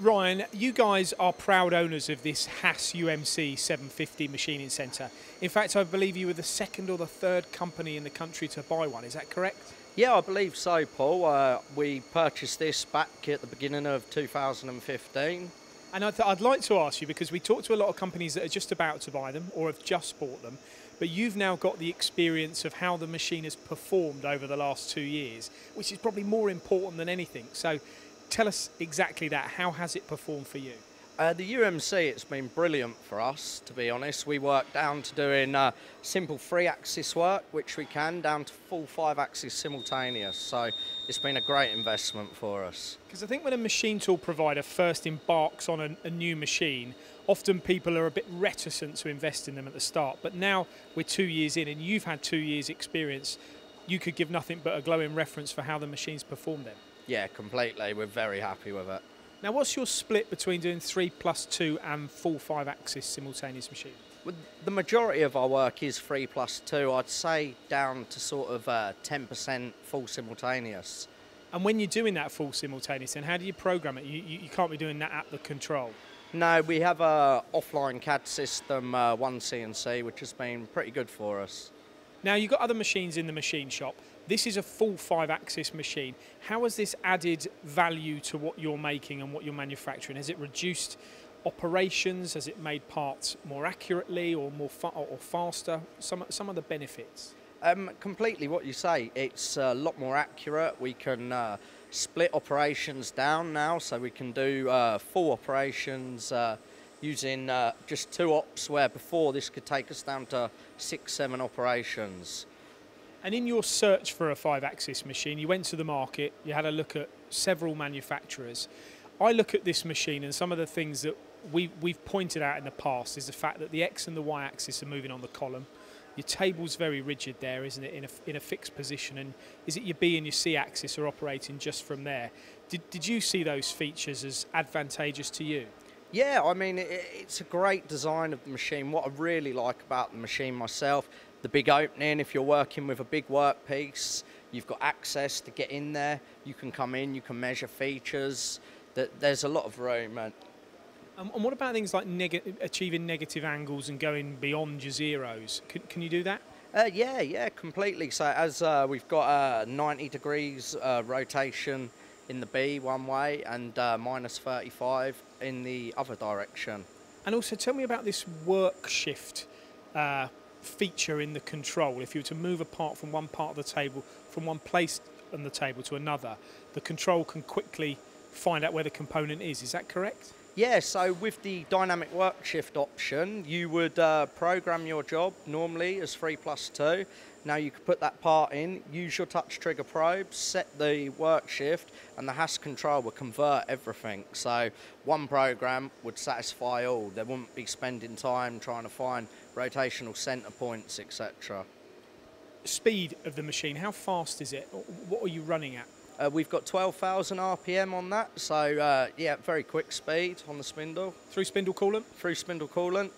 Ryan, you guys are proud owners of this Haas UMC 750 machining centre. In fact, I believe you were the second or the third company in the country to buy one. Is that correct? Yeah, I believe so, Paul. Uh, we purchased this back at the beginning of 2015. And I'd, I'd like to ask you because we talk to a lot of companies that are just about to buy them or have just bought them, but you've now got the experience of how the machine has performed over the last two years, which is probably more important than anything. So tell us exactly that. How has it performed for you? Uh, the UMC, it's been brilliant for us, to be honest. We work down to doing uh, simple three axis work, which we can, down to full five axis simultaneous. So it's been a great investment for us. Because I think when a machine tool provider first embarks on a, a new machine, often people are a bit reticent to invest in them at the start. But now we're two years in and you've had two years' experience, you could give nothing but a glowing reference for how the machine's performed then. Yeah, completely. We're very happy with it. Now, what's your split between doing three plus two and full five axis simultaneous machine? Well, the majority of our work is three plus two. I'd say down to sort of uh, 10% full simultaneous. And when you're doing that full simultaneous, then how do you program it? You, you, you can't be doing that at the control. No, we have a offline CAD system, uh, one CNC, which has been pretty good for us. Now, you've got other machines in the machine shop. This is a full five axis machine. How has this added value to what you're making and what you're manufacturing? Has it reduced operations? Has it made parts more accurately or more fa- or faster? Some, some of the benefits. Um, completely what you say. It's a lot more accurate. We can uh, split operations down now, so we can do uh, full operations uh, using uh, just two ops, where before this could take us down to six, seven operations. And in your search for a five axis machine, you went to the market, you had a look at several manufacturers. I look at this machine and some of the things that we, we've pointed out in the past is the fact that the X and the Y axis are moving on the column. Your table's very rigid there, isn't it, in a, in a fixed position? And is it your B and your C axis are operating just from there? Did, did you see those features as advantageous to you? Yeah, I mean, it, it's a great design of the machine. What I really like about the machine myself, the big opening, if you're working with a big workpiece, you've got access to get in there. You can come in, you can measure features. That There's a lot of room. And Um, and what about things like neg- achieving negative angles and going beyond your zeros? Can, can you do that? Uh, yeah, yeah, completely. So as uh, we've got uh, 90 degrees uh, rotation in the B one way and uh, minus 35 in the other direction. And also, tell me about this work shift uh, feature in the control. If you were to move a part from one part of the table, from one place on the table to another, the control can quickly find out where the component is. Is that correct? Yeah, so with the dynamic work shift option, you would uh, program your job normally as 3 plus 2. Now you could put that part in, use your touch trigger probe, set the work shift, and the Haas control will convert everything. So one program would satisfy all. They wouldn't be spending time trying to find rotational centre points, etc. Speed of the machine, how fast is it? What are you running at? Uh, we've got 12,000 RPM on that, so uh, yeah, very quick speed on the spindle. Through spindle coolant? Through spindle coolant.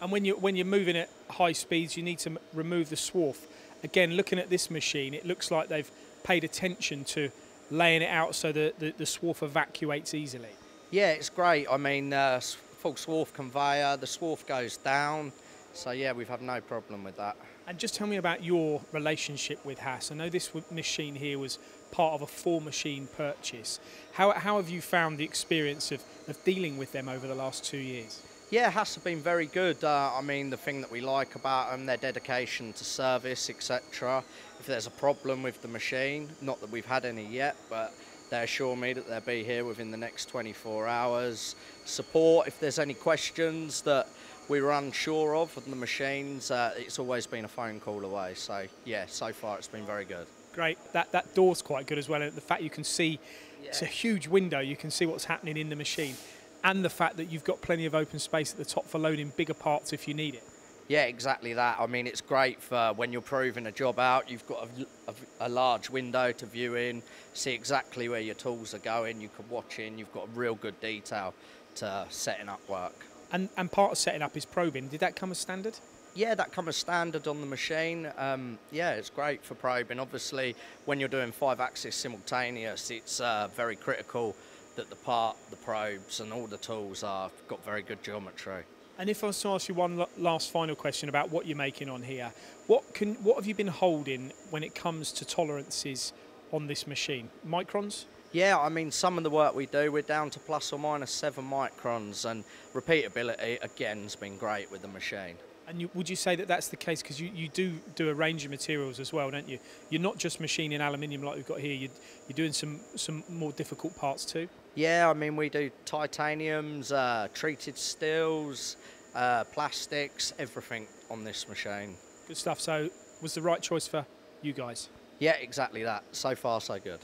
And when, you, when you're moving at high speeds, you need to m- remove the swarf. Again, looking at this machine, it looks like they've paid attention to laying it out so that the, the swarf evacuates easily. Yeah, it's great. I mean, uh, full swarf conveyor, the swarf goes down, so yeah, we've had no problem with that. And just tell me about your relationship with Haas. I know this machine here was part of a four machine purchase. How, how have you found the experience of, of dealing with them over the last two years? Yeah, Haas have been very good. Uh, I mean, the thing that we like about them, their dedication to service, etc. If there's a problem with the machine, not that we've had any yet, but they assure me that they'll be here within the next 24 hours. Support, if there's any questions that we were unsure of the machines, uh, it's always been a phone call away. So, yeah, so far it's been very good. Great. That, that door's quite good as well. And the fact you can see, it's a huge window, you can see what's happening in the machine. And the fact that you've got plenty of open space at the top for loading bigger parts if you need it. Yeah, exactly that. I mean, it's great for when you're proving a job out. You've got a, a, a, large window to view in, see exactly where your tools are going. You can watch in. You've got real good detail to setting up work. And, and part of setting up is probing. Did that come as standard? Yeah, that comes as standard on the machine. Um, yeah, it's great for probing. Obviously, when you're doing five axis simultaneous, it's uh, very critical that the part, the probes, and all the tools are got very good geometry. And if I was to ask you one last final question about what you're making on here, what can what have you been holding when it comes to tolerances on this machine? Microns? Yeah, I mean, some of the work we do, we're down to plus or minus seven microns, and repeatability again has been great with the machine. And you, would you say that that's the case? Because you, you do do a range of materials as well, don't you? You're not just machining aluminium like we've got here. You're, you're doing some some more difficult parts too. Yeah, I mean we do titaniums, uh, treated steels, uh, plastics, everything on this machine. Good stuff. So was the right choice for you guys? Yeah, exactly that. So far, so good.